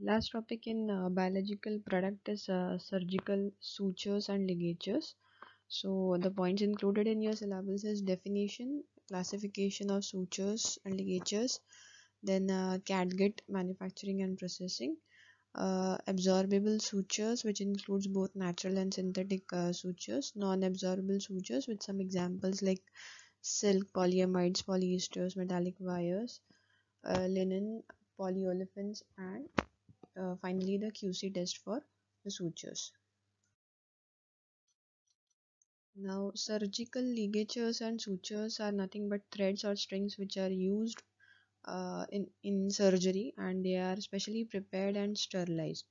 Last topic in uh, biological product is uh, surgical sutures and ligatures. So the points included in your syllabus is definition, classification of sutures and ligatures, then uh, manufacturing and processing, uh, absorbable sutures which includes both natural and synthetic uh, sutures, non-absorbable sutures with some examples like silk, polyamides, polyesters, metallic wires, uh, linen, polyolefins and uh, finally the QC test for the sutures. Now surgical ligatures and sutures are nothing but threads or strings which are used uh, in, in surgery and they are specially prepared and sterilized.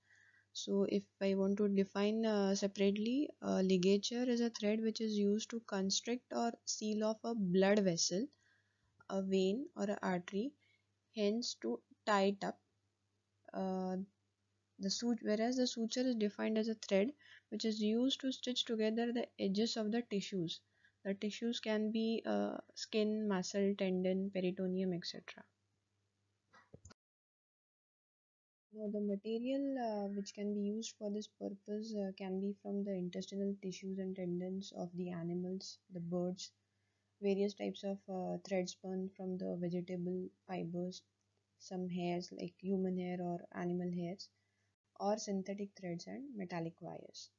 So if I want to define uh, separately, a ligature is a thread which is used to constrict or seal off a blood vessel, a vein or an artery, hence to tie it up. Uh, the suit, whereas the suture is defined as a thread which is used to stitch together the edges of the tissues. The tissues can be uh, skin, muscle, tendon, peritoneum, etc. Now, the material uh, which can be used for this purpose uh, can be from the intestinal tissues and tendons of the animals, the birds, various types of uh, thread spun from the vegetable fibers, some hairs like human hair or animal hairs, or synthetic threads and metallic wires.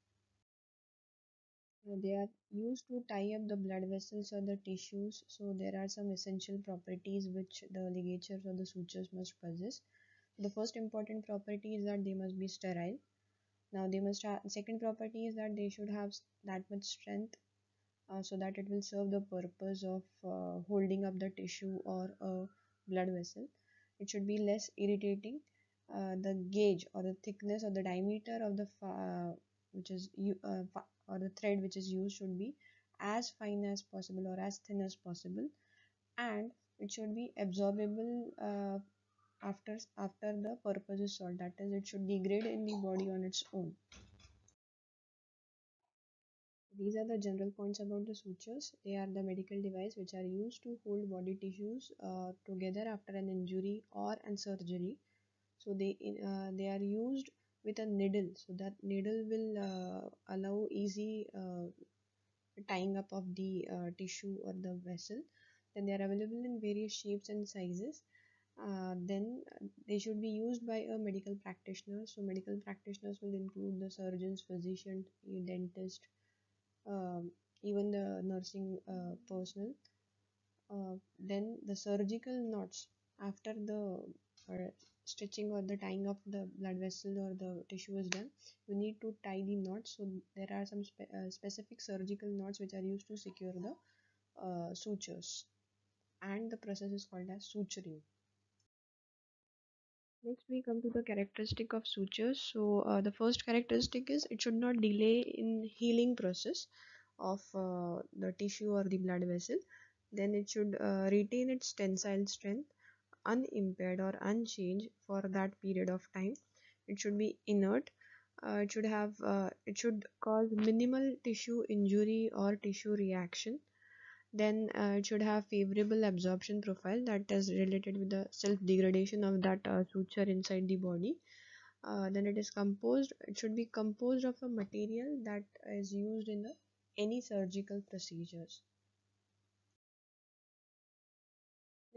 They are used to tie up the blood vessels or the tissues, so there are some essential properties which the ligatures or the sutures must possess. The first important property is that they must be sterile. Now they must have second property is that they should have that much strength uh, so that it will serve the purpose of uh, holding up the tissue or a blood vessel. It should be less irritating uh, the gauge or the thickness or the diameter of the uh, which is uh, or the thread which is used should be as fine as possible or as thin as possible. And it should be absorbable uh, after after the purpose is solved. That is it should degrade in the body on its own. These are the general points about the sutures. They are the medical device which are used to hold body tissues uh, together after an injury or an surgery so they uh, they are used with a needle. So that needle will uh, allow easy uh, tying up of the uh, tissue or the vessel. Then they are available in various shapes and sizes. Uh, then they should be used by a medical practitioner. So medical practitioners will include the surgeons physician dentist um, even the nursing uh, personnel. Uh, then the surgical knots after the stitching or the tying of the blood vessel or the tissue is done you need to tie the knots. So there are some spe uh, specific surgical knots which are used to secure the uh, sutures. And the process is called as suturing. Next we come to the characteristic of sutures. So uh, the first characteristic is it should not delay in healing process of uh, the tissue or the blood vessel. Then it should uh, retain its tensile strength unimpaired or unchanged for that period of time. It should be inert. Uh, it should have uh, it should cause minimal tissue injury or tissue reaction. Then uh, it should have favorable absorption profile that is related with the self degradation of that uh, suture inside the body. Uh, then it is composed it should be composed of a material that is used in the, any surgical procedures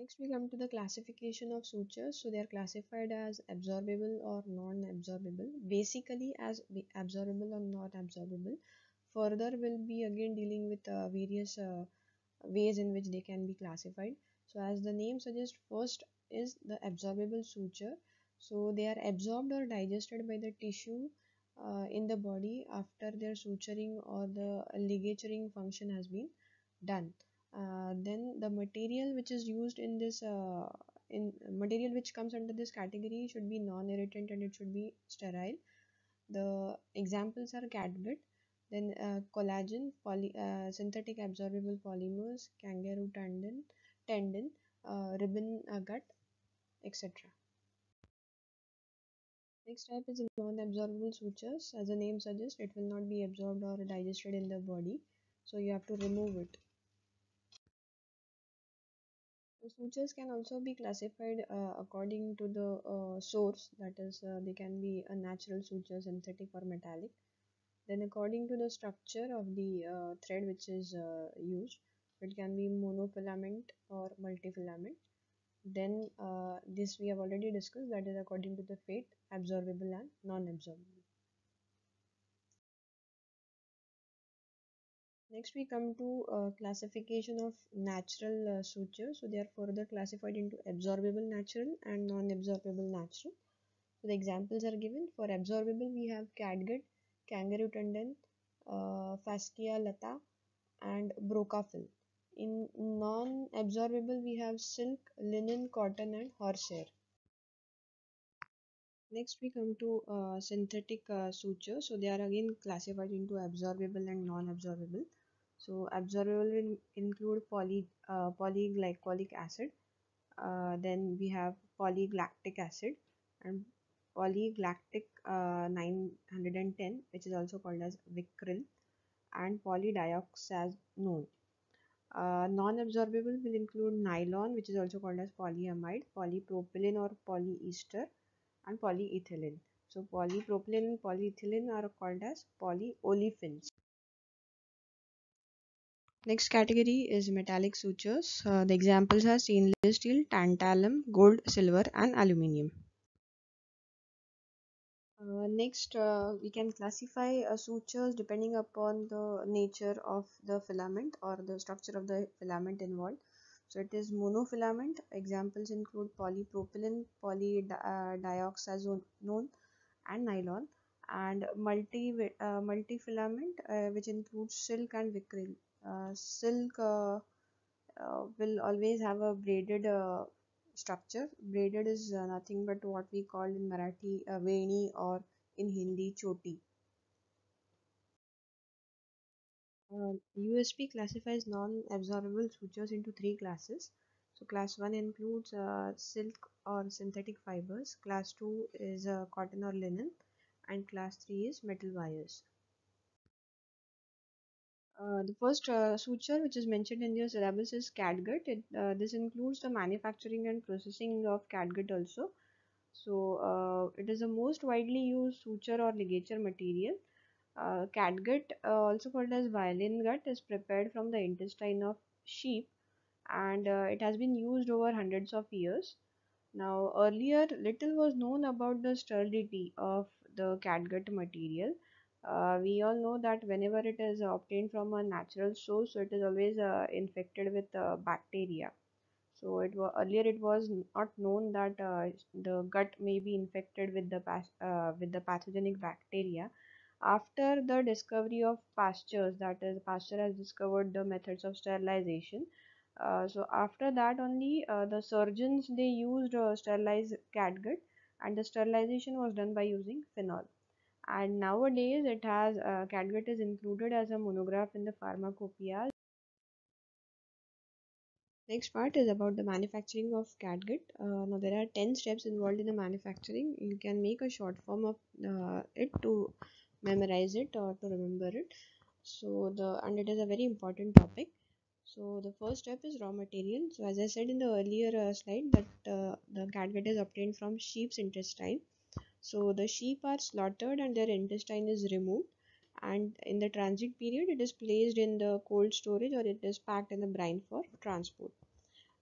Next we come to the classification of sutures. So they are classified as absorbable or non-absorbable. Basically as absorbable or not absorbable. Further we will be again dealing with uh, various uh, ways in which they can be classified. So as the name suggests first is the absorbable suture. So they are absorbed or digested by the tissue uh, in the body after their suturing or the ligaturing function has been done then the material which is used in this uh, in material which comes under this category should be non-irritant and it should be sterile. The examples are catgut then uh, collagen poly, uh, synthetic absorbable polymers kangaroo tendon tendon uh, ribbon gut etc next type is non-absorbable sutures. As the name suggests it will not be absorbed or digested in the body so you have to remove it sutures can also be classified uh, according to the uh, source, that is, uh, they can be a natural suture, synthetic, or metallic. Then, according to the structure of the uh, thread which is uh, used, it can be monofilament or multifilament. Then, uh, this we have already discussed, that is according to the fate, absorbable and non Next, we come to uh, classification of natural uh, sutures. So, they are further classified into absorbable natural and non-absorbable natural. So, the examples are given. For absorbable, we have catgut, kangaroo tendon, uh, fascia lata, and Brocafil. In non-absorbable, we have silk, linen, cotton, and horsehair. Next, we come to uh, synthetic uh, sutures. So, they are again classified into absorbable and non-absorbable. So absorbable will include poly uh, polyglycolic acid. Uh, then we have polylactic acid and polyglactin uh, 910 which is also called as vicryl and polydioxanone. Uh, non-absorbable will include nylon which is also called as polyamide, polypropylene or polyester and polyethylene. So polypropylene and polyethylene are called as polyolefins. Next category is metallic sutures. Uh, the examples are stainless steel, tantalum, gold, silver and aluminium. Uh, next, uh, we can classify uh, sutures depending upon the nature of the filament or the structure of the filament involved. So it is monofilament. Examples include polypropylene, polydioxanone, and nylon. And multi uh, multifilament, uh, which includes silk and vicryl. Uh, silk uh, uh, will always have a braided structure. Braided is nothing but what we call in Marathi uh, veni or in Hindi choti. USP classifies non-absorbable sutures into three classes. So class 1 includes uh, silk or synthetic fibers, class 2 is uh, cotton or linen, and class 3 is metal wires. Uh, the first uh, suture which is mentioned in your syllabus is catgut. It, uh, this includes the manufacturing and processing of catgut also. So uh, it is the most widely used suture or ligature material. Uh, catgut, also called as violin gut, is prepared from the intestine of sheep and it has been used over hundreds of years. Now earlier little was known about the sterility of the catgut material uh, we all know that whenever it is obtained from a natural source, so it is always uh, infected with uh, bacteria. So it was earlier it was not known that uh, the gut may be infected with the uh, with the pathogenic bacteria. After the discovery of Pasteurs, that is, Pasteur has discovered the methods of sterilization. Uh, so after that only the surgeons they used sterilized catgut and the sterilization was done by using phenol and nowadays it has uh, catgut is included as a monograph in the pharmacopoeia. Next part is about the manufacturing of catgut uh, now there are 10 steps involved in the manufacturing. You can make a short form of uh, it to memorize it or to remember it. So the and it is a very important topic. So the first step is raw material. So as i said in the earlier uh, slide that uh, the catgut is obtained from sheep's intestine so the sheep are slaughtered and their intestine is removed and in the transit period it is placed in the cold storage or it is packed in the brine for transport.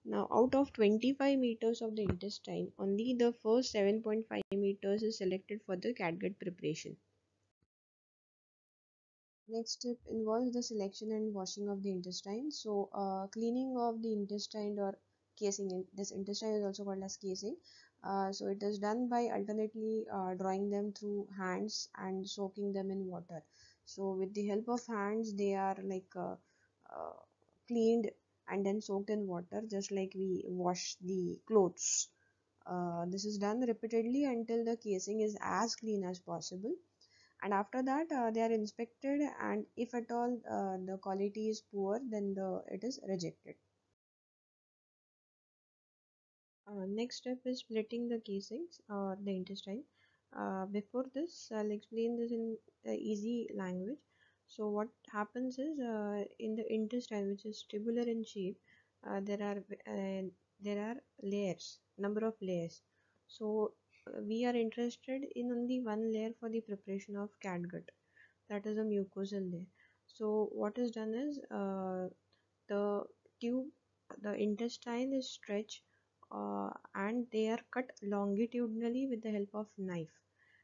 Now out of 25 meters of the intestine only the first 7.5 meters is selected for the catgut preparation. Next step involves the selection and washing of the intestine. So uh, cleaning of the intestine or casing, this intestine is also called as casing uh, so it is done by alternately uh, drawing them through hands and soaking them in water. So with the help of hands they are like uh, uh, cleaned and then soaked in water just like we wash the clothes. Uh, this is done repeatedly until the casing is as clean as possible. And after that they are inspected and if at all the quality is poor then the it is rejected uh, next step is splitting the casings or the intestine. Uh, before this, I'll explain this in easy language. So what happens is uh, in the intestine, which is tubular in shape, uh, there are uh, there are layers number of layers so uh, we are interested in only one layer for the preparation of catgut that is a mucosal layer so what is done is uh, the tube the intestine is stretched uh, and they are cut longitudinally with the help of knife.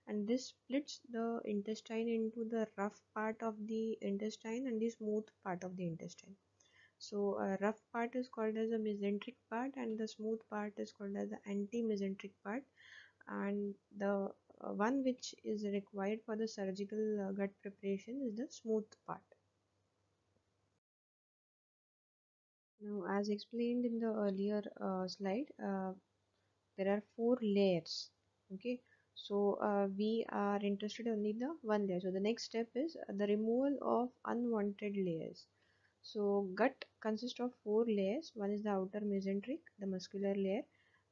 And this splits the intestine into the rough part of the intestine and the smooth part of the intestine. So a rough part is called as a mesenteric part and the smooth part is called as the anti-mesenteric part. And the uh, one which is required for the surgical uh, gut preparation is the smooth part now as explained in the earlier uh, slide uh, there are four layers okay? So uh, we are interested only in the one layer. So the next step is the removal of unwanted layers. So gut consists of four layers. One is the outer mesenteric the muscular layer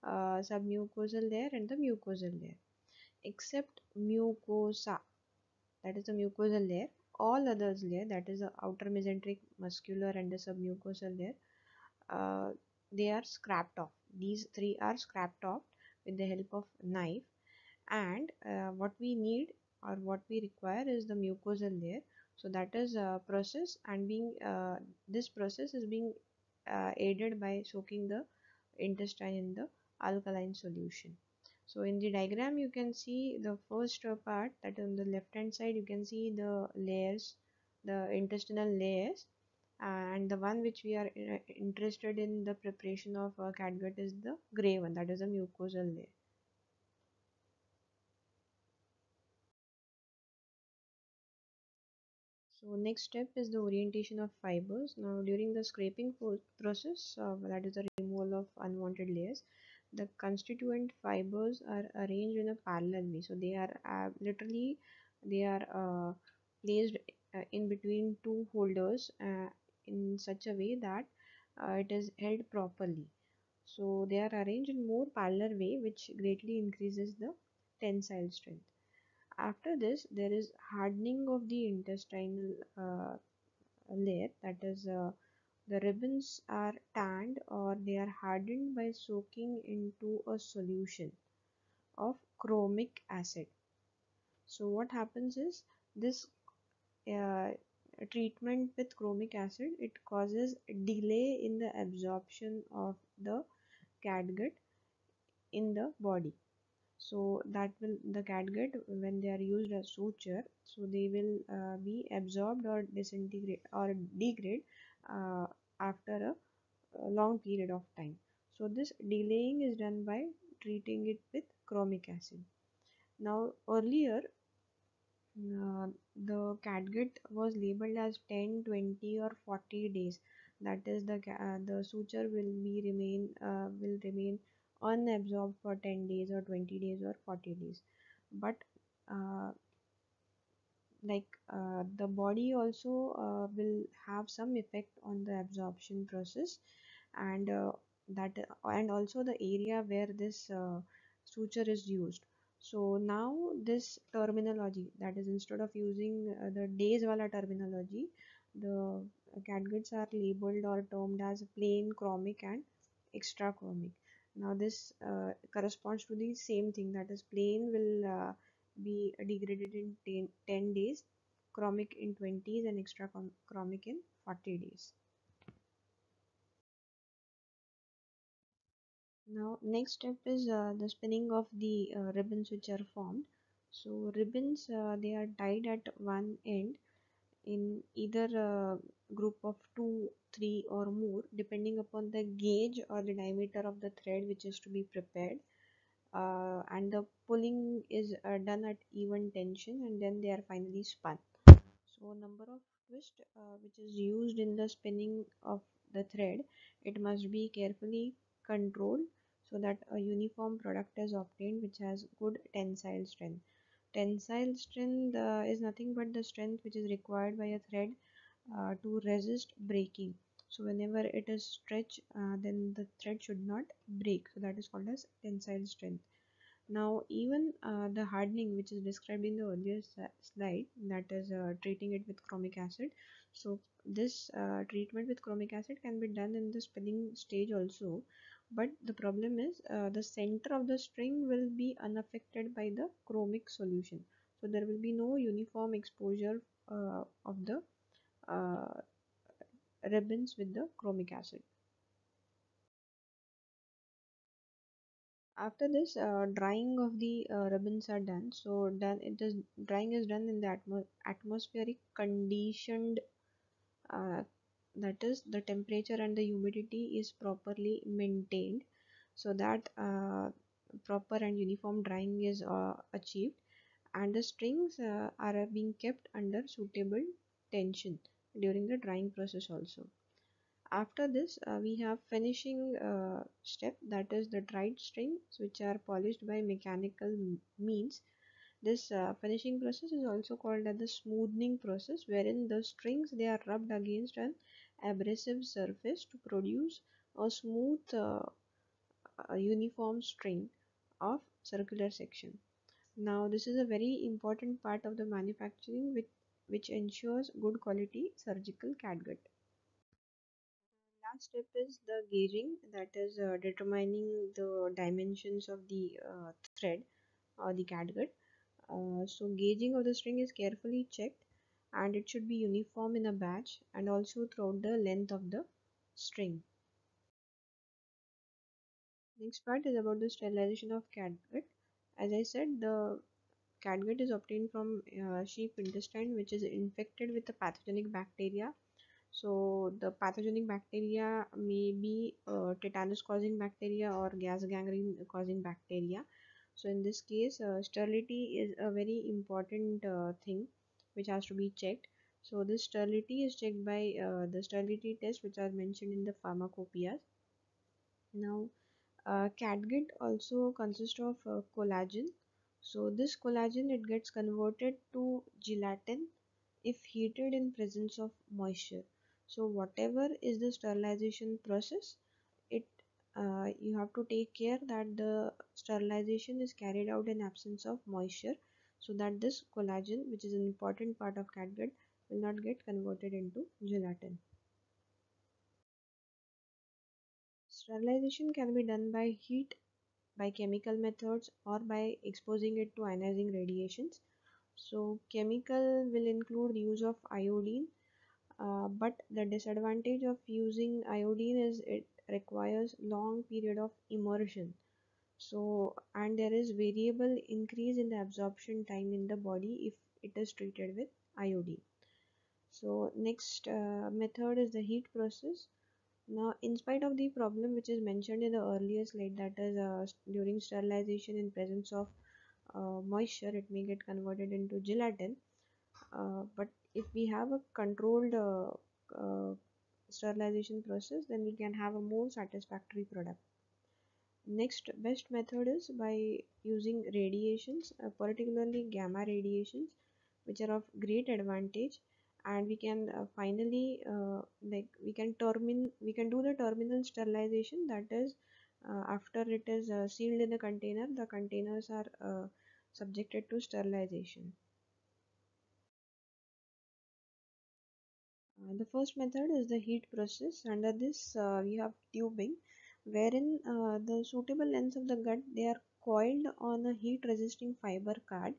uh, submucosal layer and the mucosal layer. Except mucosa that is the mucosal layer. All others layer that is the outer mesenteric muscular and the submucosal layer uh, they are scrapped off. These three are scrapped off with the help of knife. And uh, what we need or what we require is the mucosal layer. So that is a process and being uh, this process is being uh, aided by soaking the intestine in the alkaline solution. So in the diagram you can see the first part that on the left hand side you can see the layers the intestinal layers and the one which we are uh, interested in the preparation of uh, catgut is the gray one. That is a mucosal layer. So next step is the orientation of fibers. Now during the scraping process uh, that is the removal of unwanted layers the constituent fibers are arranged in a parallel way. So they are uh, literally they are uh, placed uh, in between two holders uh, in such a way that uh, it is held properly. So they are arranged in more parallel way which greatly increases the tensile strength. After this there is hardening of the intestinal uh, layer that is uh, the ribbons are tanned or they are hardened by soaking into a solution of chromic acid. So what happens is this uh, treatment with chromic acid it causes delay in the absorption of the catgut in the body. So that will the catgut when they are used as suture so they will uh, be absorbed or disintegrate or degrade uh, after a, a long period of time. So this delaying is done by treating it with chromic acid. Now earlier uh, the catgut was labeled as 10 20 or 40 days. That is the uh, the suture will be remain uh, will remain unabsorbed for 10 days or 20 days or 40 days. But uh, like uh, the body also uh, will have some effect on the absorption process. And uh, that and also the area where this uh, suture is used so now this terminology that is instead of using uh, the days wala terminology the catguts are labeled or termed as plain chromic and extra chromic. Now this uh, corresponds to the same thing that is plain will uh, be degraded in 10, 10 days chromic in 20s and extra chromic in 40 days now next step is uh, the spinning of the uh, ribbons which are formed. So ribbons uh, they are tied at one end in either a group of two three or more depending upon the gauge or the diameter of the thread which is to be prepared. Uh, and the pulling is uh, done at even tension and then they are finally spun. So number of twist uh, which is used in the spinning of the thread it must be carefully controlled so that a uniform product is obtained which has good tensile strength. Tensile strength uh, is nothing but the strength which is required by a thread uh, to resist breaking. So whenever it is stretched uh, then the thread should not break. So that is called as tensile strength. Now even uh, the hardening which is described in the earlier slide that is uh, treating it with chromic acid. So this uh, treatment with chromic acid can be done in the spinning stage also but the problem is uh, the center of the string will be unaffected by the chromic solution. So there will be no uniform exposure uh, of the uh, ribbons with the chromic acid. After this uh, drying of the uh, ribbons are done. So done it is drying is done in the atmo atmospheric conditioned uh, that is the temperature and the humidity is properly maintained so that uh, proper and uniform drying is uh, achieved and the strings uh, are being kept under suitable tension during the drying process also. After this uh, we have finishing uh, step that is the dried strings which are polished by mechanical means. This uh, finishing process is also called as the smoothing process wherein the strings they are rubbed against an abrasive surface to produce a smooth uh, a uniform string of circular section. Now this is a very important part of the manufacturing which, which ensures good quality surgical catgut last step is the gauging that is uh, determining the dimensions of the uh, thread or the catgut uh, so gauging of the string is carefully checked and it should be uniform in a batch and also throughout the length of the string. Next part is about the sterilization of catgut as i said the catgut is obtained from uh, sheep intestine which is infected with the pathogenic bacteria. So the pathogenic bacteria may be uh, tetanus causing bacteria or gas gangrene causing bacteria. So in this case uh, sterility is a very important uh, thing which has to be checked. So this sterility is checked by uh, the sterility test which are mentioned in the pharmacopoeias. Now uh, catgut also consists of uh, collagen. So this collagen it gets converted to gelatin if heated in presence of moisture. So whatever is the sterilization process it uh, you have to take care that the sterilization is carried out in absence of moisture so that this collagen which is an important part of catgut will not get converted into gelatin Sterilization can be done by heat, by chemical methods, or by exposing it to ionizing radiations. So, chemical will include use of iodine, uh, but the disadvantage of using iodine is it requires long period of immersion. So, and there is variable increase in the absorption time in the body if it is treated with iodine. So, next uh, method is the heat process now, in spite of the problem which is mentioned in the earlier slide, that is uh, during sterilization in presence of uh, moisture, it may get converted into gelatin. Uh, but if we have a controlled uh, uh, sterilization process, then we can have a more satisfactory product. Next best method is by using radiations, uh, particularly gamma radiations, which are of great advantage. And we can uh, finally uh, like we can termin we can do the terminal sterilization. That is uh, after it is uh, sealed in a container the containers are uh, subjected to sterilization. The first method is the heat process. Under this we have tubing wherein the suitable lengths of the gut they are coiled on a heat resisting fiber card.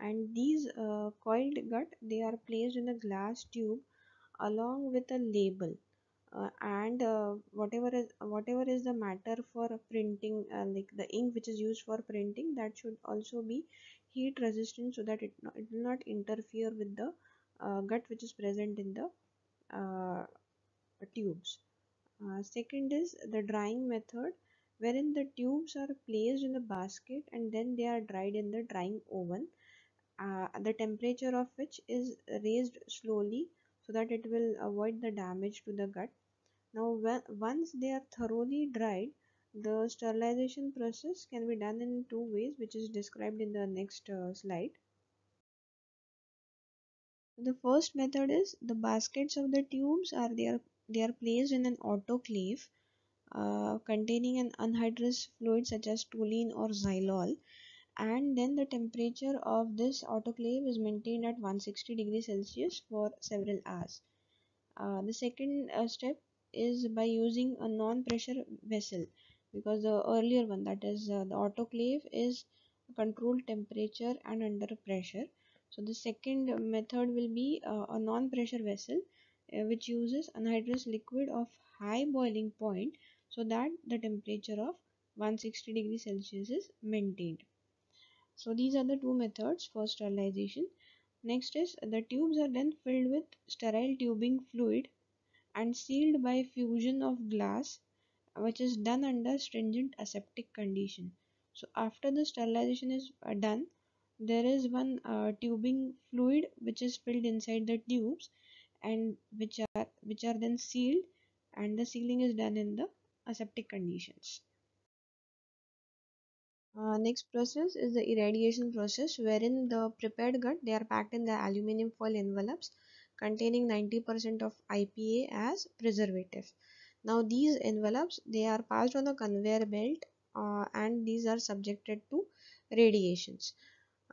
And these uh, coiled gut they are placed in a glass tube along with a label. Uh, and uh, whatever is whatever is the matter for printing uh, like the ink which is used for printing that should also be heat resistant so that it, it will not interfere with the uh, gut which is present in the uh, second is the drying method wherein the tubes are placed in a basket and then they are dried in the drying oven uh, the temperature of which is raised slowly so that it will avoid the damage to the gut. Now once they are thoroughly dried, the sterilization process can be done in two ways which is described in the next uh, slide. The first method is the baskets of the tubes are they are, they are placed in an autoclave uh, containing an anhydrous fluid such as toluene or xylol. And then the temperature of this autoclave is maintained at 160 degrees celsius for several hours. Uh, the second uh, step is by using a non-pressure vessel because the earlier one that is uh, the autoclave is controlled temperature and under pressure. So the second method will be uh, a non-pressure vessel which uses anhydrous liquid of high boiling point so that the temperature of 160 degrees celsius is maintained. So these are the two methods for sterilization. Next is the tubes are then filled with sterile tubing fluid and sealed by fusion of glass which is done under stringent aseptic condition. So after the sterilization is uh, done there is one uh, tubing fluid which is filled inside the tubes and which are which are then sealed and the sealing is done in the aseptic conditions. Uh, next process is the irradiation process wherein the prepared gut they are packed in the aluminum foil envelopes containing 90% of IPA as preservative. Now these envelopes they are passed on a conveyor belt uh, and these are subjected to radiations.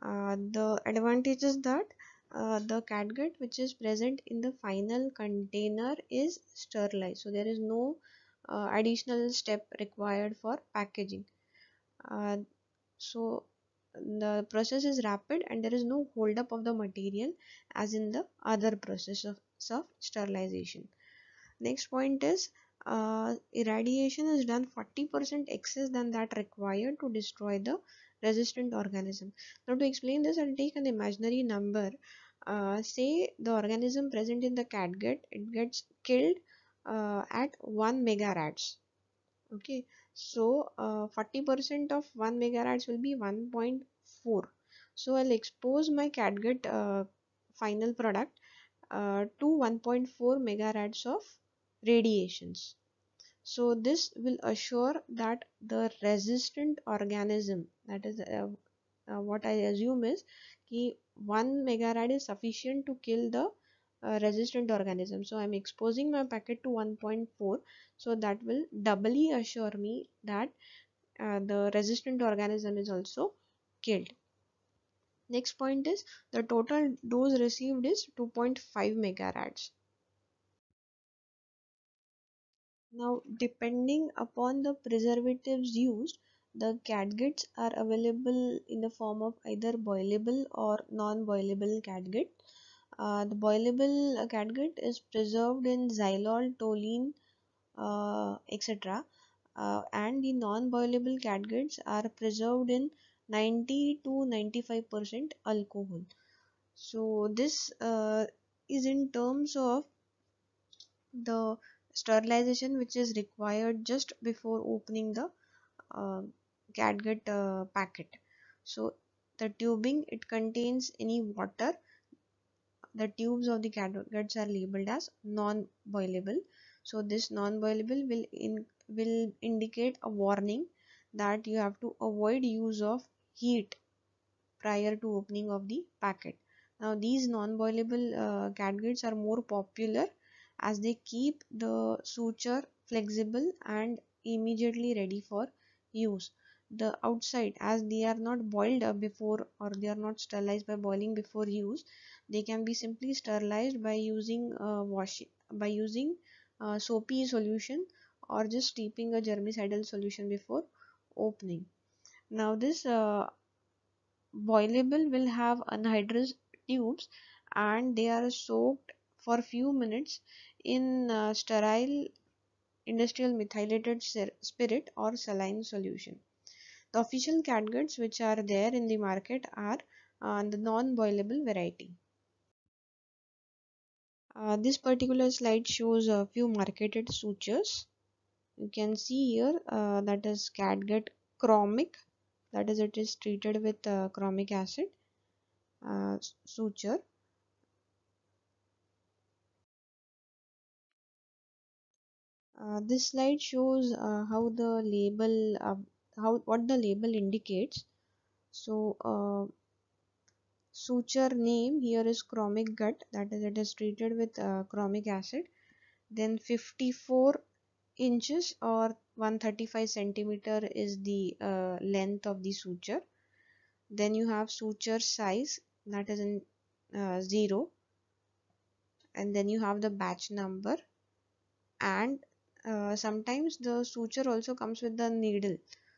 Uh, the advantage is that uh, the catgut which is present in the final container is sterilized so there is no uh, additional step required for packaging uh, so the process is rapid and there is no hold up of the material as in the other process of, of sterilization next point is uh, irradiation is done 40% excess than that required to destroy the resistant organism. Now to explain this I'll take an imaginary number. Uh, say the organism present in the catgut it gets killed uh, at 1 megarads. Okay, so 40% uh, of 1 megarads will be 1.4. So I'll expose my catgut uh, final product uh, to 1.4 megarads of radiations. So this will assure that the resistant organism that is uh, uh, what I assume is कि 1 megarad is sufficient to kill the uh, resistant organism. So I'm exposing my packet to 1.4 so that will doubly assure me that uh, the resistant organism is also killed. Next point is the total dose received is 2.5 megarads. Now, depending upon the preservatives used, the catguts are available in the form of either boilable or non-boilable catgut. Uh, the boilable catgut is preserved in xylol, toluene, uh, etc. Uh, and the non-boilable catguts are preserved in 90 to 95% alcohol. So this uh, is in terms of the sterilization which is required just before opening the uh, catgut uh, packet. So the tubing it contains any water. The tubes of the catguts are labeled as non-boilable. So this non-boilable will in will indicate a warning that you have to avoid use of heat prior to opening of the packet. Now these non-boilable uh, catguts are more popular as they keep the suture flexible and immediately ready for use. The outside as they are not boiled before or they are not sterilized by boiling before use they can be simply sterilized by using uh, washing by using uh, soapy solution or just steeping a germicidal solution before opening. Now this uh, boilable will have anhydrous tubes and they are soaked for few minutes in uh, sterile industrial methylated spirit or saline solution. The official catguts which are there in the market are uh, the non-boilable variety. Uh, this particular slide shows a few marketed sutures. You can see here uh, that is catgut chromic that is it is treated with uh, chromic acid uh, suture Uh, this slide shows uh, how the label how what the label indicates. So uh, suture name here is chromic gut that is it is treated with uh, chromic acid. Then 54 inches or 135 centimeter is the uh, length of the suture. Then you have suture size that is in 0 and then you have the batch number. And uh, sometimes the suture also comes with the needle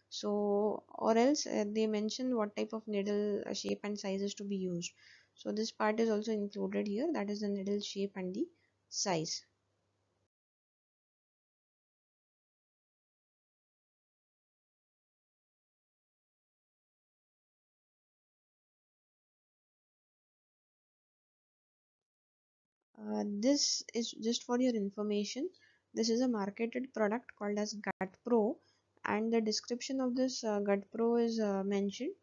so or else uh, they mention what type of needle uh, shape and sizes to be used. So this part is also included here. That is the needle shape and the size. Uh, this is just for your information. This is a marketed product called as Gut Pro, and the description of this uh, Gut Pro is uh, mentioned.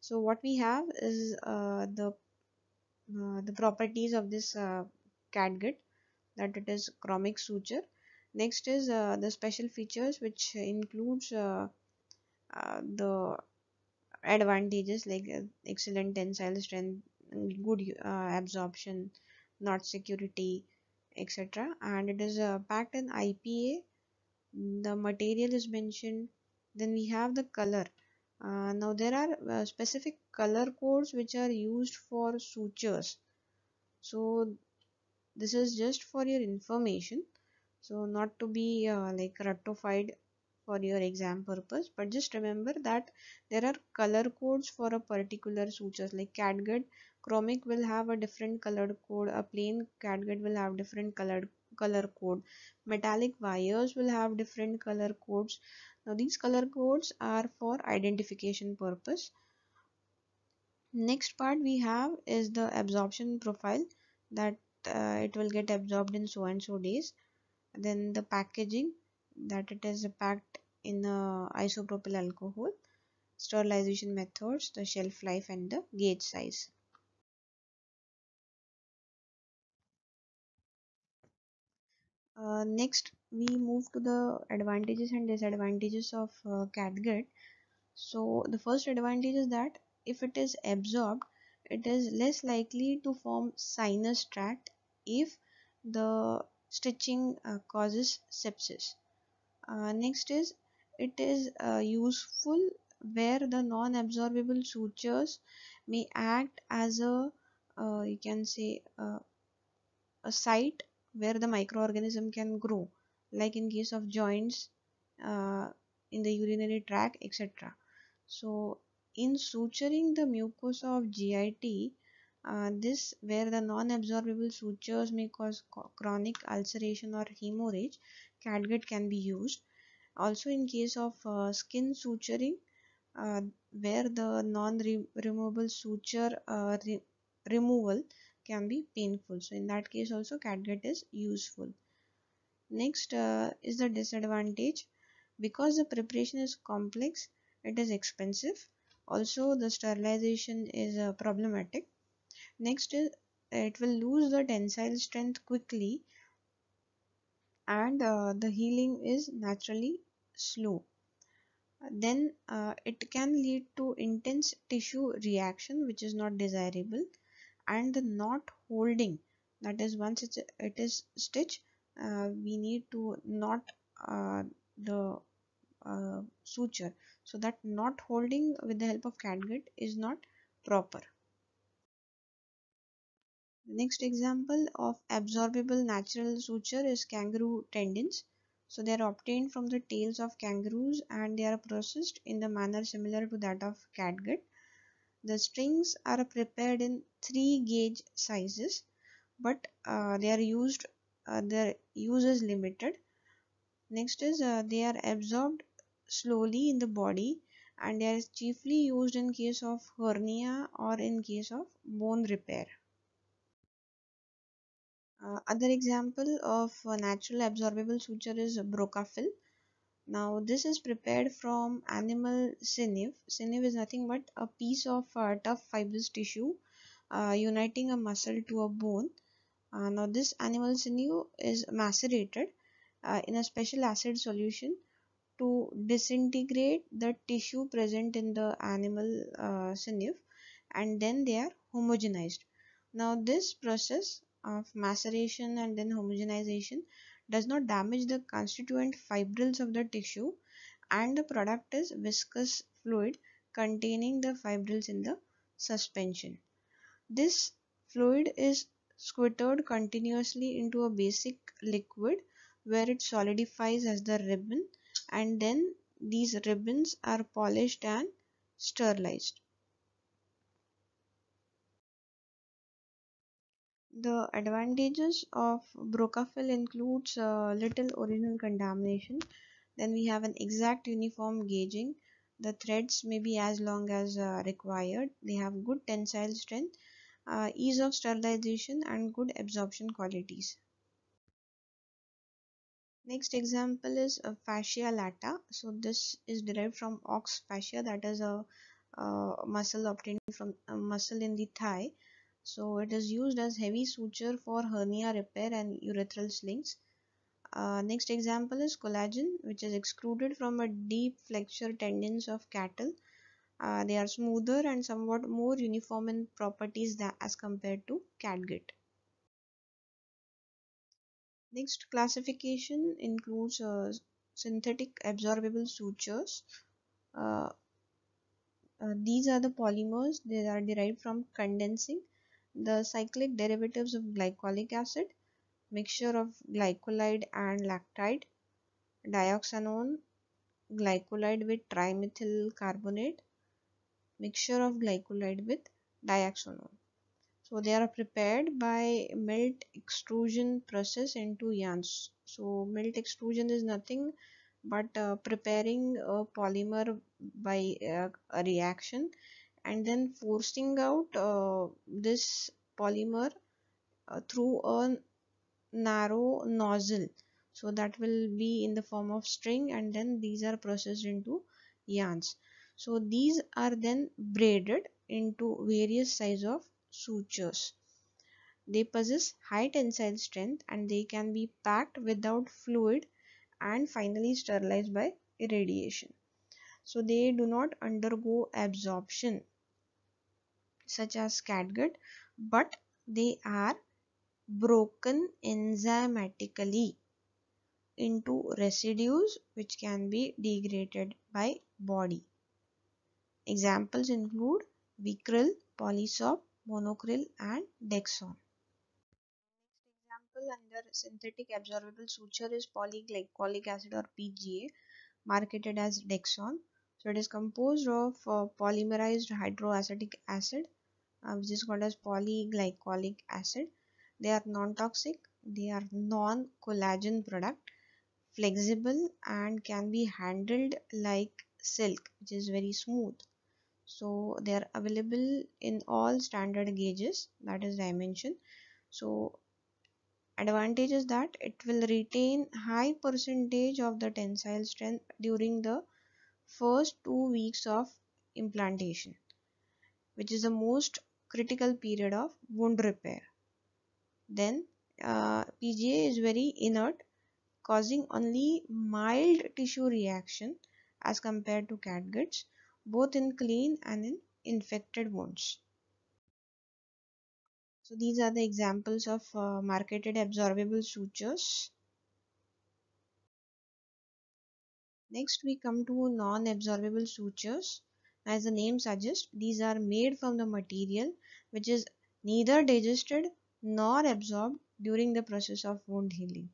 So what we have is uh, the uh, the properties of this uh, catgut that it is chromic suture. Next is uh, the special features which includes the advantages like excellent tensile strength, good absorption, knot security, etc. And it is packed in IPA. The material is mentioned. Then we have the color. Uh, now there are uh, specific color codes which are used for sutures. So this is just for your information. So not to be uh, like ratified for your exam purpose but just remember that there are color codes for a particular sutures like catgut chromic will have a different colored code a plain catgut will have different colored color code. Metallic wires will have different color codes. Now these color codes are for identification purpose. Next part we have is the absorption profile that uh, it will get absorbed in so and so days. Then the packaging that it is packed in uh, isopropyl alcohol. Sterilization methods the shelf life and the gauge size uh, next we move to the advantages and disadvantages of uh, catgut so the first advantage is that if it is absorbed it is less likely to form sinus tract if the stitching uh, causes sepsis. Uh, next is it is uh, useful where the non-absorbable sutures may act as a you can say a site where the microorganism can grow like in case of joints uh, in the urinary tract etc so in suturing the mucosa of GIT uh, this where the non-absorbable sutures may cause chronic ulceration or hemorrhage catgut can be used. Also in case of uh, skin suturing uh, where the non-removable suture uh, re removal can be painful. So in that case also catgut is useful. Next uh, is the disadvantage. Because the preparation is complex it is expensive. Also the sterilization is uh, problematic. Next is it will lose the tensile strength quickly and uh, the healing is naturally slow. Then uh, it can lead to intense tissue reaction which is not desirable and the knot holding. That is once it's, it is stitched uh, we need to knot uh, the uh, suture. So that knot holding with the help of catgut is not proper. The next example of absorbable natural suture is kangaroo tendons. So they are obtained from the tails of kangaroos and they are processed in the manner similar to that of catgut. The strings are prepared in 3 gauge sizes but uh, they are used uh, their use is limited. Next is uh, they are absorbed slowly in the body and they are chiefly used in case of hernia or in case of bone repair. Uh, other example of natural absorbable suture is Broca-Fil. Now this is prepared from animal sinew. Sinew is nothing but a piece of uh, tough fibrous tissue uniting a muscle to a bone. Uh, now this animal sinew is macerated uh, in a special acid solution to disintegrate the tissue present in the animal uh, sinew and then they are homogenized. Now this process of maceration and then homogenization does not damage the constituent fibrils of the tissue and the product is viscous fluid containing the fibrils in the suspension. This fluid is squirted continuously into a basic liquid where it solidifies as the ribbon and then these ribbons are polished and sterilized. The advantages of Brocafil includes uh, little original contamination. Then we have an exact uniform gauging. The threads may be as long as uh, required. They have good tensile strength, ease of sterilization and good absorption qualities. Next example is a fascia lata. So this is derived from ox fascia that is a, a muscle obtained from a muscle in the thigh so it is used as heavy suture for hernia repair and urethral slings. Uh, next example is collagen which is extruded from a deep flexor tendons of cattle. Uh, they are smoother and somewhat more uniform in properties than, as compared to catgut. Next classification includes uh, synthetic absorbable sutures. Uh, uh, these are the polymers they are derived from condensing the cyclic derivatives of glycolic acid, mixture of glycolide and lactide, dioxanone, glycolide with trimethyl carbonate, mixture of glycolide with dioxanone. So they are prepared by melt extrusion process into yarns. So melt extrusion is nothing but uh, preparing a polymer by uh, a reaction and then forcing out uh, this polymer uh, through a narrow nozzle so that will be in the form of string and then these are processed into yarns so these are then braided into various size of sutures they possess high tensile strength and they can be packed without fluid and finally sterilized by irradiation so they do not undergo absorption such as catgut but they are broken enzymatically into residues which can be degraded by body. Examples include vicryl, polysorb, monocryl and dexon. Next example under synthetic absorbable suture is polyglycolic acid or PGA marketed as dexon. So it is composed of uh, polymerized hydroxyacetic acid uh, which is called as polyglycolic acid. They are non-toxic, they are non-collagen product, flexible and can be handled like silk which is very smooth. So they are available in all standard gauges that is dimension. So advantage is that it will retain high percentage of the tensile strength during the first two weeks of implantation which is the most critical period of wound repair. Then uh, PGA is very inert causing only mild tissue reaction as compared to catguts both in clean and in infected wounds. So these are the examples of uh, marketed absorbable sutures. Next we come to non-absorbable sutures. As the name suggests, these are made from the material which is neither digested nor absorbed during the process of wound healing.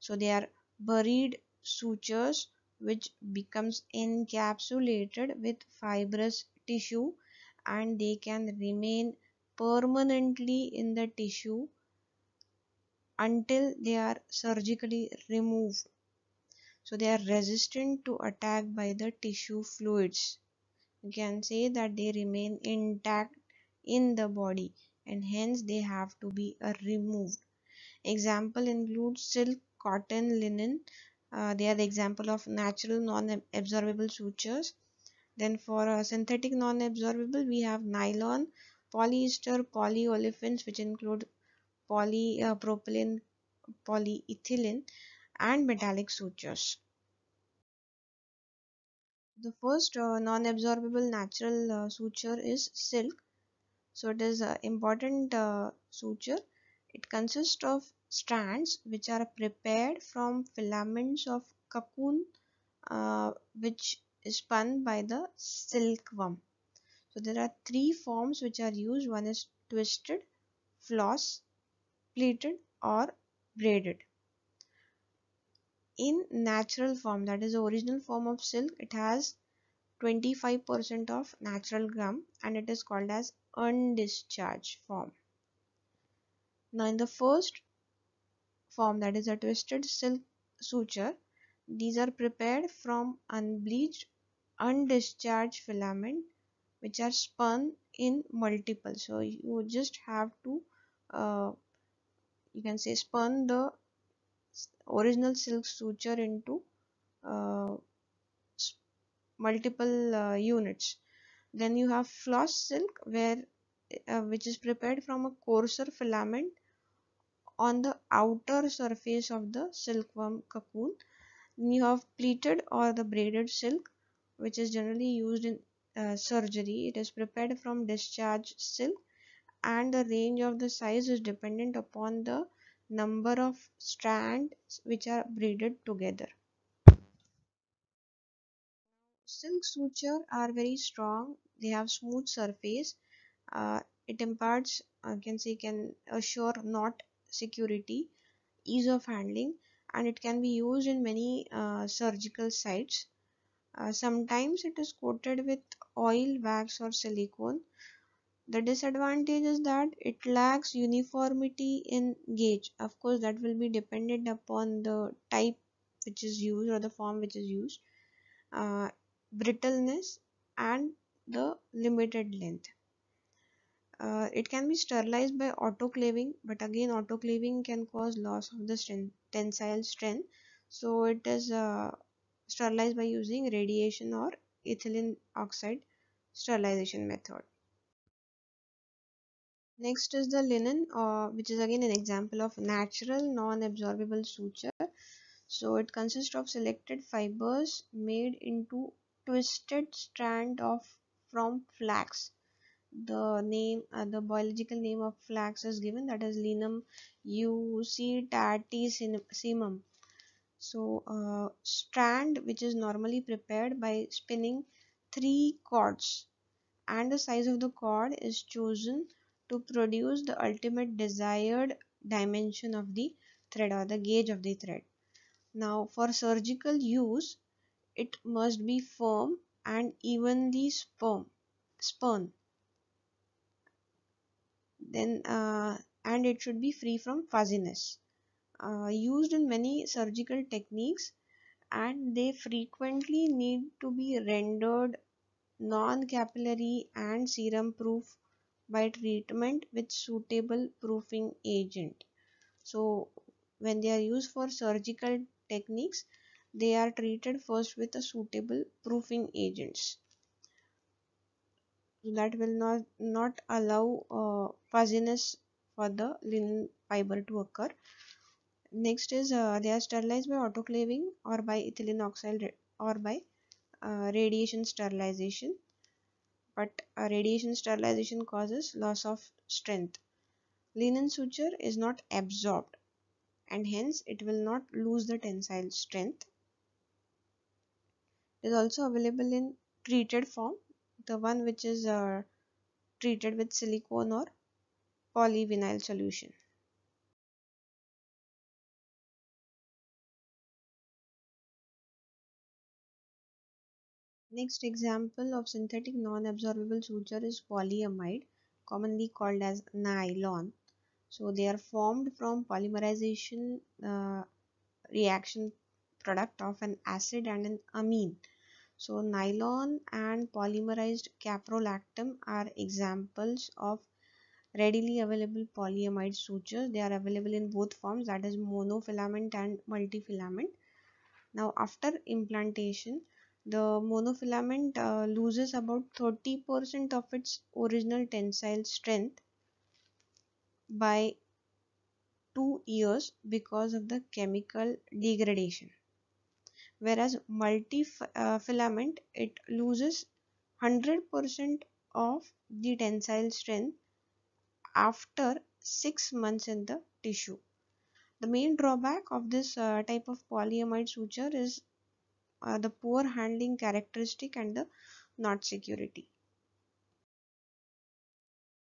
So they are buried sutures which becomes encapsulated with fibrous tissue and they can remain permanently in the tissue until they are surgically removed. So they are resistant to attack by the tissue fluids. You can say that they remain intact in the body and hence they have to be removed. Example include silk cotton linen uh, they are the example of natural non-absorbable sutures then for uh, synthetic non-absorbable we have nylon polyester polyolefins which include polypropylene polyethylene and metallic sutures. The first uh, non-absorbable natural uh, suture is silk. So it is an important uh, suture. It consists of strands which are prepared from filaments of cocoon uh, which is spun by the silkworm. So there are three forms which are used. One is twisted, floss, pleated or braided. in natural form that is the original form of silk it has 25% of natural gum and it is called as undischarged form now in the first form that is a twisted silk suture. These are prepared from unbleached undischarged filament which are spun in multiple. So you just have to uh, you can say spun the original silk suture into uh, multiple uh, units. Then you have floss silk where uh, which is prepared from a coarser filament on the outer surface of the silkworm cocoon. Then you have pleated or the braided silk which is generally used in uh, surgery. It is prepared from discharged silk and the range of the size is dependent upon the number of strands which are braided together. Silk suture are very strong. They have smooth surface. Uh, it imparts i can say can assure knot security ease of handling and it can be used in many uh, surgical sites. Uh, sometimes it is coated with oil wax or silicone. The disadvantage is that it lacks uniformity in gauge. Of course that will be dependent upon the type which is used or the form which is used uh, brittleness and the limited length uh, it can be sterilized by autoclaving but again autoclaving can cause loss of the strength, tensile strength so it is uh, sterilized by using radiation or ethylene oxide sterilization method Next is the linen, uh, which is again an example of natural non-absorbable suture. So it consists of selected fibers made into twisted strand of from flax. The name, uh, the biological name of flax is given that is Linum usitatissimum. So uh, strand which is normally prepared by spinning three cords and the size of the cord is chosen to produce the ultimate desired dimension of the thread or the gauge of the thread. Now for surgical use it must be firm and evenly spun. Then uh, and it should be free from fuzziness. Uh, used in many surgical techniques and they frequently need to be rendered non-capillary and serum proof by treatment with suitable proofing agent. So when they are used for surgical techniques they are treated first with a suitable proofing agents that will not not allow uh, fuzziness for the linen fiber to occur. Next is uh, they are sterilized by autoclaving or by ethylene oxide or by uh, radiation sterilization. But uh, radiation sterilization causes loss of strength. Linen suture is not absorbed and hence it will not lose the tensile strength. It is also available in treated form the one which is uh, treated with silicone or polyvinyl solution Next example of synthetic non-absorbable suture is polyamide, commonly called as nylon. So they are formed from polymerization uh, reaction product of an acid and an amine. So nylon and polymerized caprolactam are examples of readily available polyamide sutures. They are available in both forms that is monofilament and multifilament. Now after implantation, the monofilament uh, loses about 30% of its original tensile strength by two years because of the chemical degradation whereas multifilament it loses 100% of the tensile strength after 6 months in the tissue the main drawback of this uh, type of polyamide suture is uh, the poor handling characteristic and the knot security.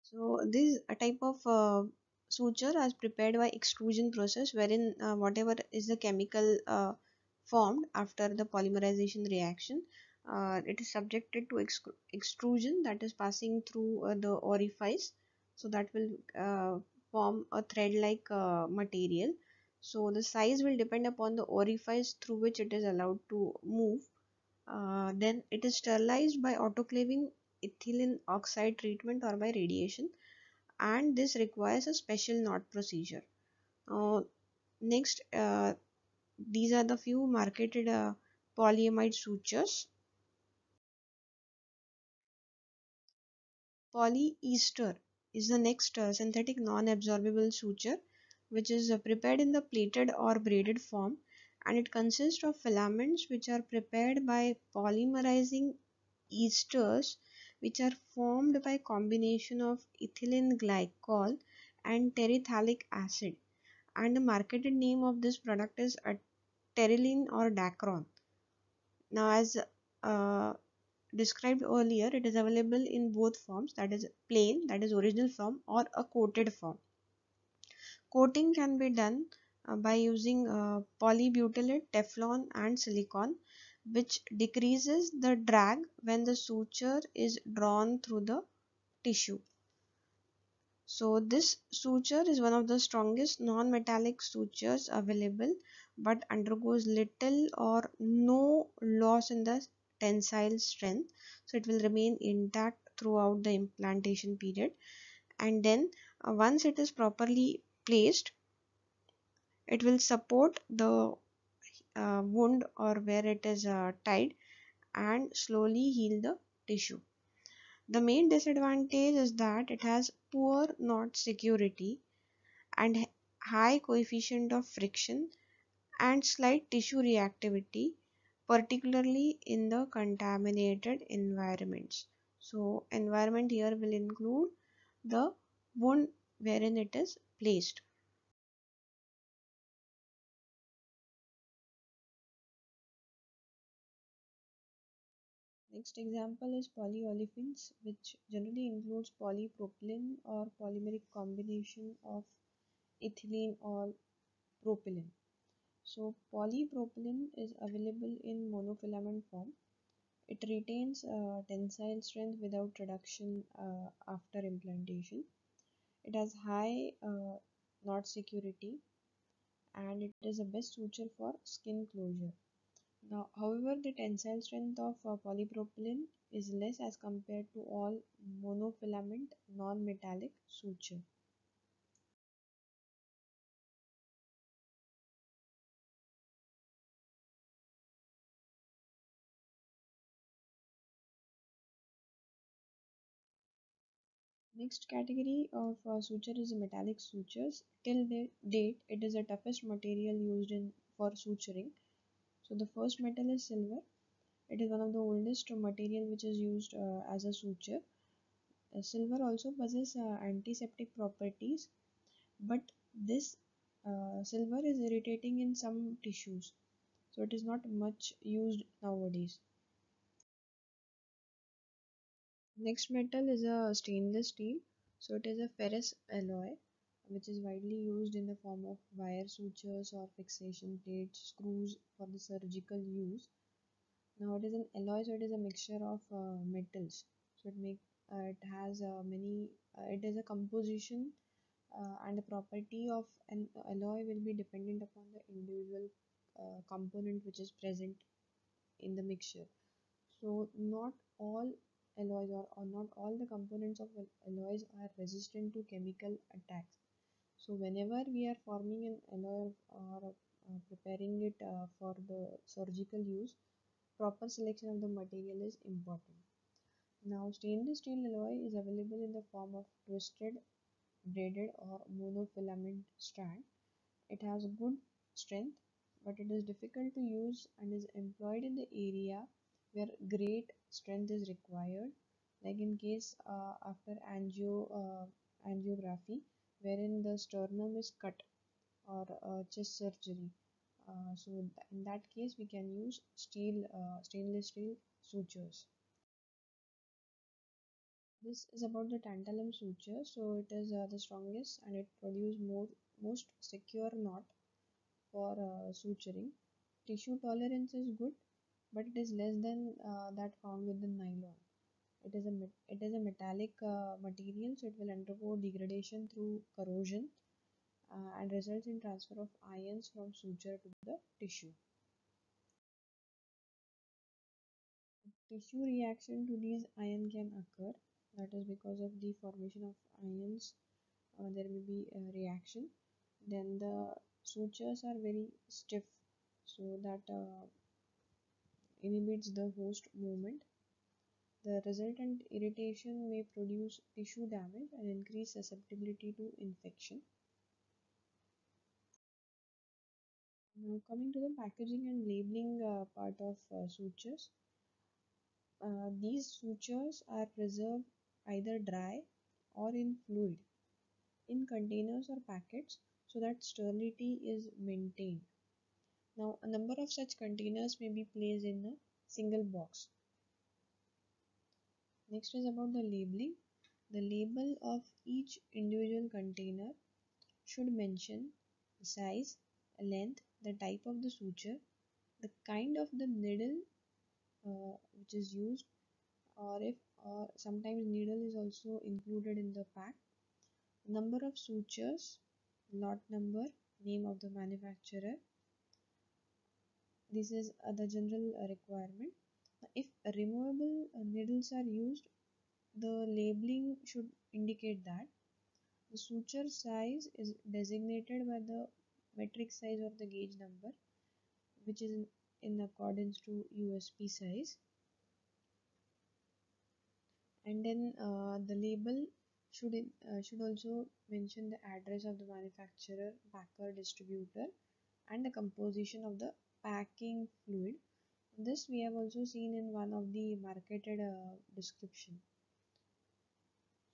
So this type of uh, suture is prepared by extrusion process wherein uh, whatever is the chemical uh, formed after the polymerization reaction. Uh, it is subjected to extrusion that is passing through uh, the orifice. So that will uh, form a thread like uh, material. So the size will depend upon the orifice through which it is allowed to move. Uh, then it is sterilized by autoclaving ethylene oxide treatment or by radiation. And this requires a special knot procedure. Uh, next these are the few marketed uh, polyamide sutures. Polyester is the next uh, synthetic non-absorbable suture which is uh, prepared in the plated or braided form and it consists of filaments which are prepared by polymerizing esters which are formed by combination of ethylene glycol and terephthalic acid. And the marketed name of this product is Terylene or Dacron. Now as uh, described earlier it is available in both forms that is plain that is original form or a coated form. Coating can be done uh, by using uh, polybutylate, Teflon and silicone which decreases the drag when the suture is drawn through the tissue. So this suture is one of the strongest non-metallic sutures available but undergoes little or no loss in the tensile strength. So it will remain intact throughout the implantation period and then uh, once it is properly placed it will support the uh, wound or where it is uh, tied and slowly heal the tissue. The main disadvantage is that it has poor knot security and high coefficient of friction and slight tissue reactivity particularly in the contaminated environments. So environment here will include the wound wherein it is placed. Next example is polyolefins which generally includes polypropylene or polymeric combination of ethylene or propylene. So polypropylene is available in monofilament form. It retains uh, tensile strength without reduction uh, after implantation. It has high uh, knot security and it is the best suture for skin closure. Now, however, the tensile strength of uh, polypropylene is less as compared to all monofilament non-metallic suture. Next category of uh, suture is metallic sutures. Till the date, it is the toughest material used in for suturing. So the first metal is silver. It is one of the oldest material which is used uh, as a suture. Uh, silver also possesses uh, antiseptic properties, but this uh, silver is irritating in some tissues, so it is not much used nowadays. Next metal is a stainless steel. So it is a ferrous alloy which is widely used in the form of wire sutures or fixation plates, screws for the surgical use. Now it is an alloy, so it is a mixture of uh, metals. So it make uh, it has uh, many. Uh, it is a composition uh, and the property of an alloy will be dependent upon the individual uh, component which is present in the mixture. So not all alloys or, or not all the components of alloys are resistant to chemical attacks. So whenever we are forming an alloy or uh, preparing it uh, for the surgical use, proper selection of the material is important. Now stainless steel alloy is available in the form of twisted, braided or monofilament strand. It has good strength but it is difficult to use and is employed in the area where great strength is required like in case uh, after angio uh, angiography wherein the sternum is cut or uh, chest surgery. Uh, so in that case we can use steel uh, stainless steel sutures. This is about the tantalum suture. So it is uh, the strongest and it produces more most secure knot for suturing. Tissue tolerance is good, but it is less than uh, that found with the nylon. It is a it is a metallic uh, material, so it will undergo degradation through corrosion uh, and results in transfer of ions from suture to the tissue. Tissue reaction to these ion can occur. That is because of the formation of ions. Uh, there may be a reaction. Then the sutures are very stiff, so that uh, inhibits the host movement. The resultant irritation may produce tissue damage and increase susceptibility to infection. Now coming to the packaging and labeling uh, part of uh, sutures. Uh, these sutures are preserved either dry or in fluid in containers or packets so that sterility is maintained. Now, a number of such containers may be placed in a single box. Next is about the labeling. The label of each individual container should mention the size, length, the type of the suture, the kind of the needle uh, which is used, or if or sometimes needle is also included in the pack, number of sutures, lot number, name of the manufacturer. This is uh, the general uh, requirement. Removable needles are used, the labeling should indicate that the suture size is designated by the metric size of the gauge number, which is in, in accordance to USP size. And then uh, the label should in, uh, should also mention the address of the manufacturer, packer, distributor, and the composition of the packing fluid. This we have also seen in one of the marketed uh, description.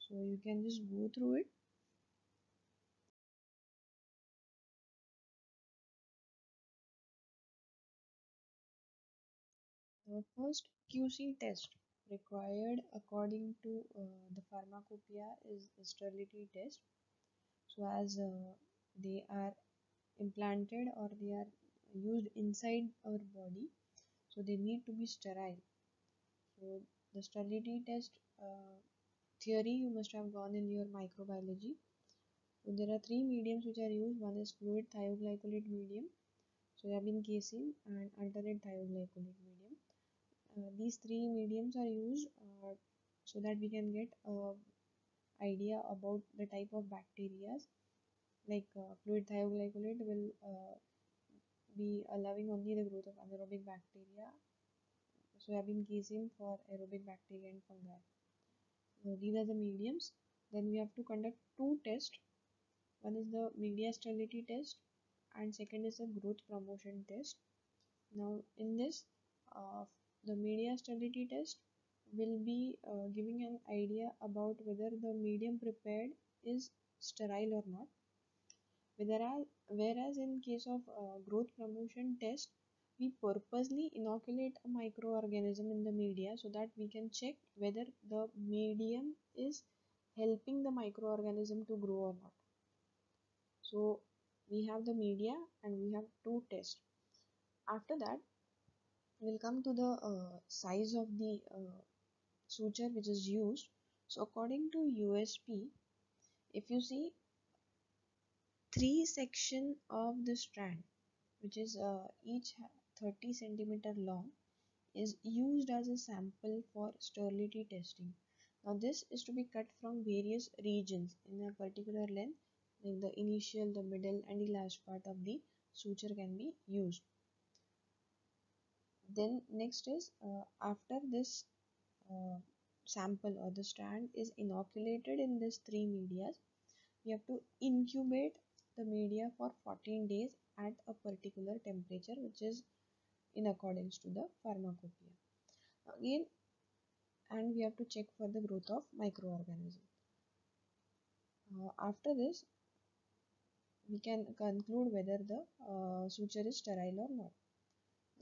So you can just go through it. The first QC test required according to uh, the pharmacopoeia is sterility test. So as uh, they are implanted or they are used inside our body, so they need to be sterile. So the sterility test uh, theory you must have gone in your microbiology. So there are three mediums which are used. One is fluid thioglycolate medium, soybean casein, and alternate thioglycolate medium. Uh, these three mediums are used uh, so that we can get a idea about the type of bacteria like uh, fluid thioglycolate will be allowing only the growth of anaerobic bacteria so we soybean casein for aerobic bacteria and fungi. So these are the mediums. Then we have to conduct two tests. One is the media sterility test and second is the growth promotion test. Now in this uh, the media sterility test will be uh, giving an idea about whether the medium prepared is sterile or not. Whereas, whereas in case of uh, growth promotion test, we purposely inoculate a microorganism in the media so that we can check whether the medium is helping the microorganism to grow or not. So we have the media and we have two tests. After that, we'll come to the uh, size of the uh, suture which is used so according to USP if you see three section of the strand which is uh, each 30 centimeter long is used as a sample for sterility testing. Now this is to be cut from various regions in a particular length like the initial the middle and the last part of the suture can be used. Then next is uh, after this uh, sample or the strand is inoculated in this three medias we have to incubate the media for 14 days at a particular temperature which is in accordance to the pharmacopoeia again and we have to check for the growth of microorganism uh, after this we can conclude whether the uh, suture is sterile or not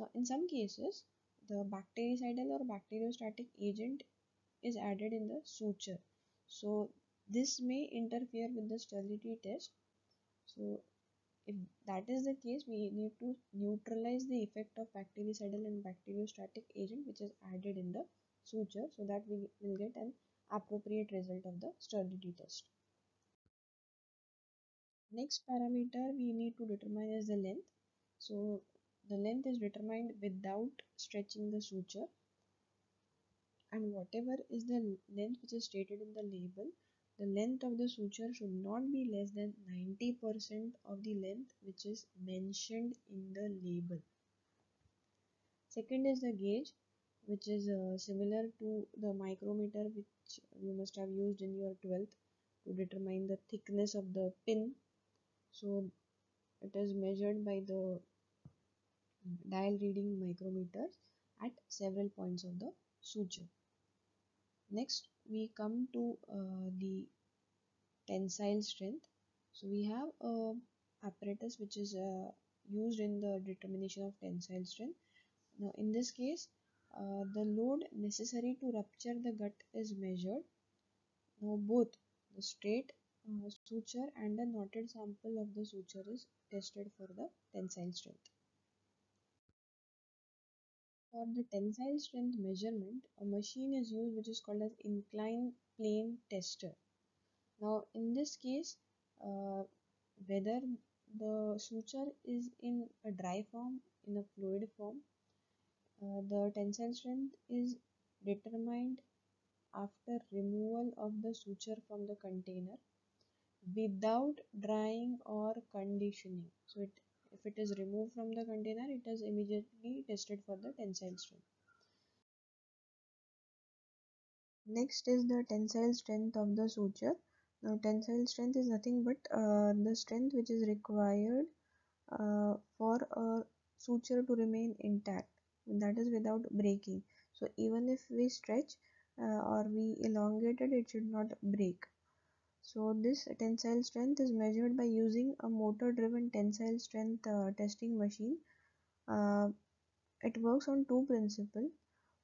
now, in some cases, the bactericidal or bacteriostatic agent is added in the suture. So, this may interfere with the sterility test. So, if that is the case we need to neutralize the effect of bactericidal and bacteriostatic agent which is added in the suture so that we will get an appropriate result of the sterility test. Next parameter we need to determine is the length. So the length is determined without stretching the suture. And whatever is the length which is stated in the label the length of the suture should not be less than 90% of the length which is mentioned in the label. Second is the gauge which is uh, similar to the micrometer which you must have used in your 12th to determine the thickness of the pin. So it is measured by the dial reading micrometers at several points of the suture. Next we come to uh, the tensile strength. So we have a apparatus which is uh, used in the determination of tensile strength. Now in this case uh, the load necessary to rupture the gut is measured. Now both the straight uh, suture and the knotted sample of the suture is tested for the tensile strength for the tensile strength measurement, a machine is used which is called as inclined plane tester. Now in this case, uh, whether the suture is in a dry form, in a fluid form, uh, the tensile strength is determined after removal of the suture from the container without drying or conditioning. So it if it is removed from the container, it is immediately tested for the tensile strength. Next is the tensile strength of the suture. Now tensile strength is nothing but uh, the strength which is required uh, for a suture to remain intact that is without breaking. So even if we stretch uh, or we elongate it, it should not break. So this tensile strength is measured by using a motor driven tensile strength uh, testing machine. Uh, it works on two principles.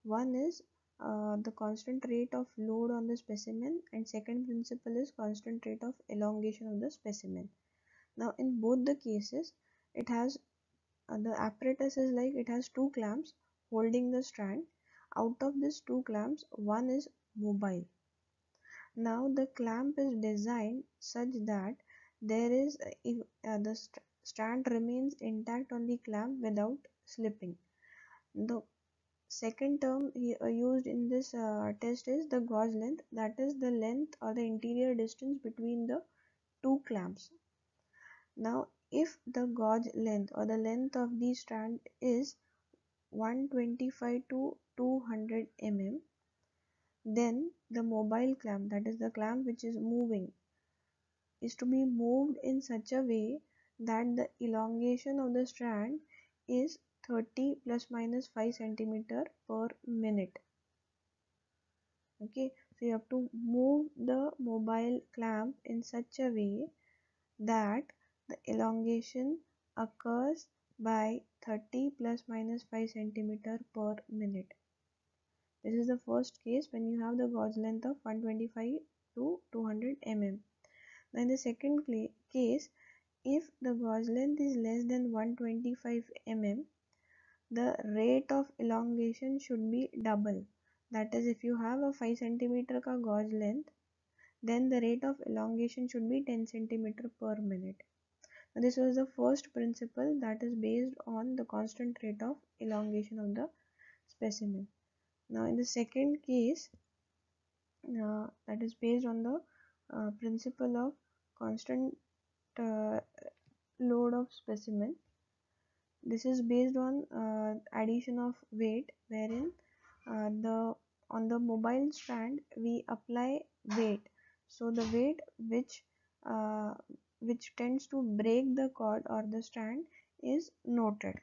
One is uh, the constant rate of load on the specimen and second principle is constant rate of elongation of the specimen. Now in both the cases it has uh, the apparatus is like it has two clamps holding the strand. Out of these two clamps one is mobile now the clamp is designed such that there is uh, the st strand remains intact on the clamp without slipping. The second term uh, used in this uh, test is the gauge length that is the length or the interior distance between the two clamps. Now if the gauge length or the length of the strand is 125 to 200 mm then the mobile clamp, that is the clamp which is moving, is to be moved in such a way that the elongation of the strand is 30 plus minus 5 centimeter per minute. Okay, so you have to move the mobile clamp in such a way that the elongation occurs by 30 plus minus 5 centimeter per minute. This is the first case when you have the gauge length of 125 to 200 mm. Now in the second case, if the gauge length is less than 125 mm, the rate of elongation should be double. That is, if you have a 5 centimeter ka gauge length, then the rate of elongation should be 10 centimeter per minute. Now, this was the first principle that is based on the constant rate of elongation of the specimen. Now in the second case uh, that is based on the uh, principle of constant uh, load of specimen. This is based on uh, addition of weight wherein uh, the on the mobile strand we apply weight. So the weight which uh, which tends to break the cord or the strand is noted.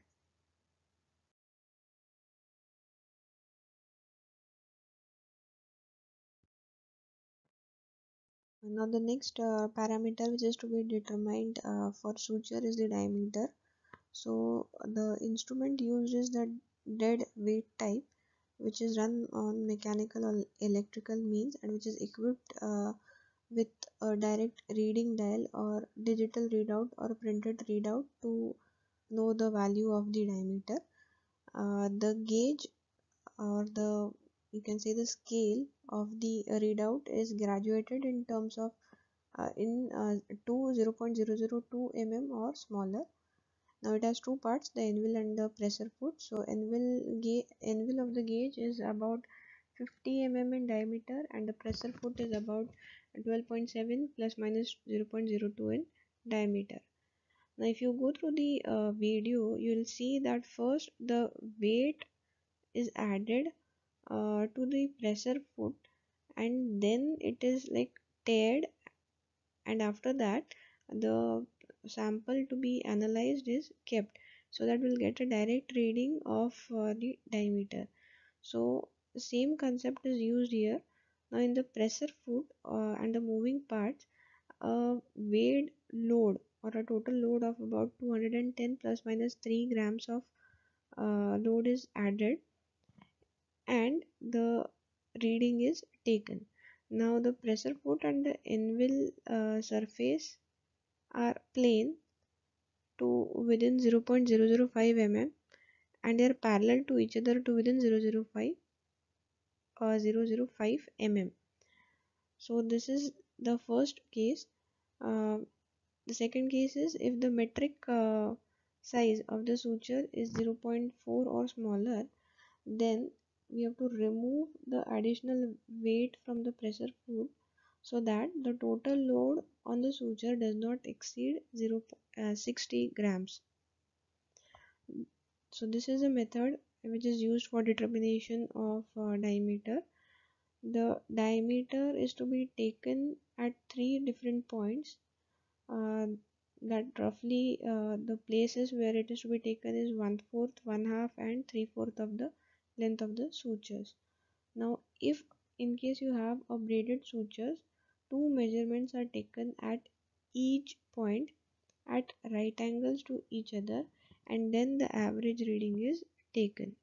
Now the next uh, parameter which is to be determined uh, for suture is the diameter. So the instrument used is the dead weight type which is run on mechanical or electrical means and which is equipped uh, with a direct reading dial or digital readout or printed readout to know the value of the diameter. Uh, the gauge or the you can say the scale of the readout is graduated in terms of uh, in uh, to 0.002 mm or smaller. Now it has two parts the anvil and the pressure foot so anvil anvil of the gauge is about 50 mm in diameter and the pressure foot is about 12.7 plus minus 0.02 in diameter. Now if you go through the uh, video you will see that first the weight is added uh, to the pressure foot and then it is like teared and after that the sample to be analyzed is kept. So that we'll get a direct reading of uh, the diameter. So same concept is used here. Now in the pressure foot uh, and the moving parts a weighed load or a total load of about 210 plus minus 3 grams of uh, load is added and the reading is taken. Now the pressure foot and the anvil uh, surface are plane to within 0.005 mm and they are parallel to each other to within 005 or uh, 005 mm. So this is the first case. Uh, the second case is if the metric uh, size of the suture is 0.4 or smaller then we have to remove the additional weight from the pressure foot so that the total load on the suture does not exceed 0 uh, 60 grams. So this is a method which is used for determination of uh, diameter. The diameter is to be taken at three different points uh, that roughly uh, the places where it is to be taken is one fourth one half and three fourth of the length of the sutures. Now if in case you have a braided sutures two measurements are taken at each point at right angles to each other and then the average reading is taken